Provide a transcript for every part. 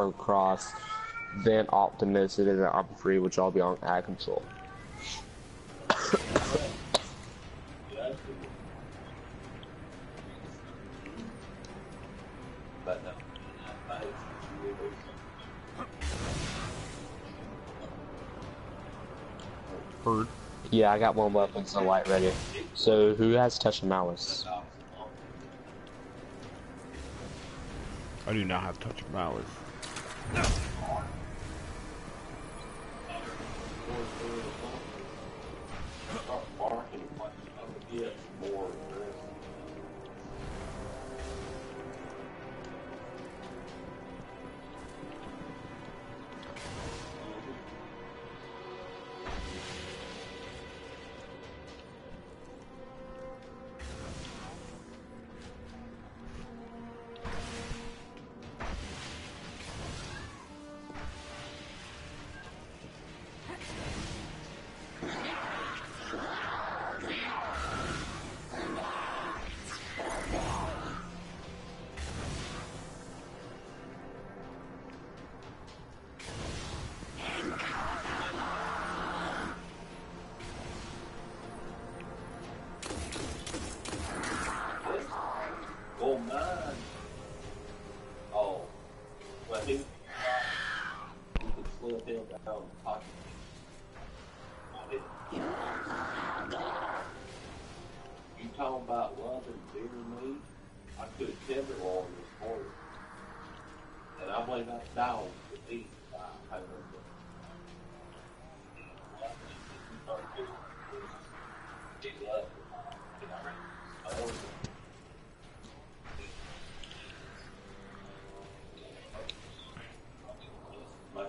from Cross, then Optimus, and then I'm free, which I'll be on ad control. Yeah, I got one weapon, so light ready. So who has touch of malice? I do not have touch of malice. Oh You talking about loving dear me? I could tether on this morning. And I blame that dog for me.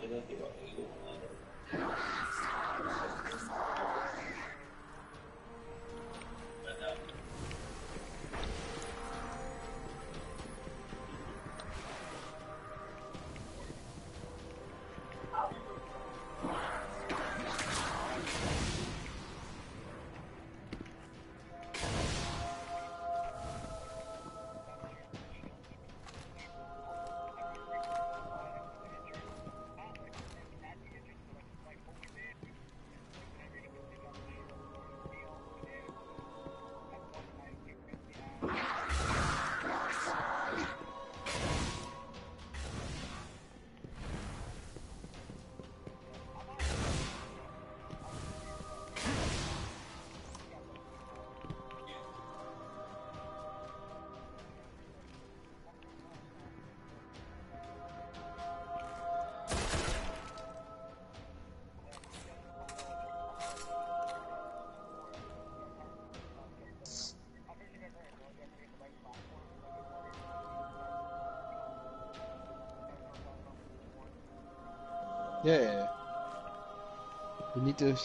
出な比较ばい啊。Yeah. You need to.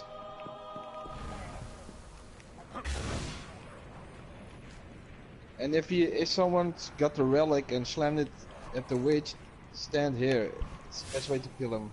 And if you if someone's got the relic and slammed it at the witch, stand here. It's the best way to kill him.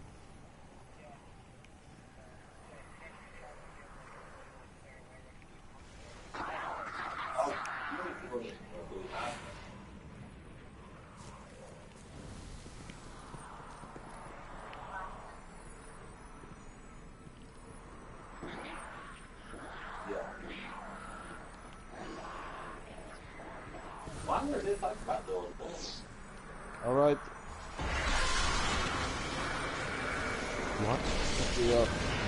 All right. What?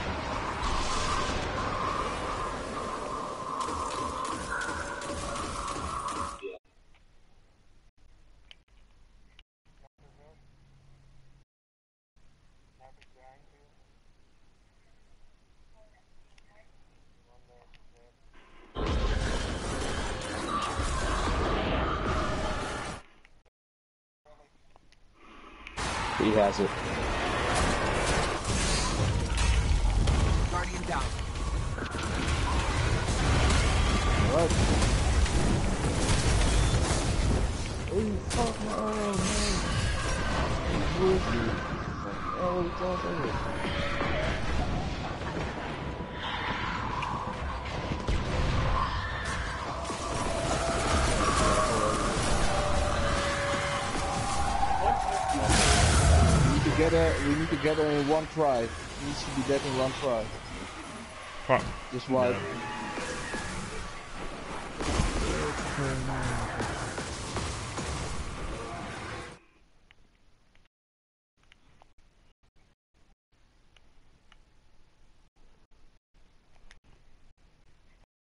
He has it. Guardian down. What? Oh fuck. He's with you. Oh, it's all over. get a, we need to get her in one try. It needs to be dead in one try. Fuck. Just wipe. No.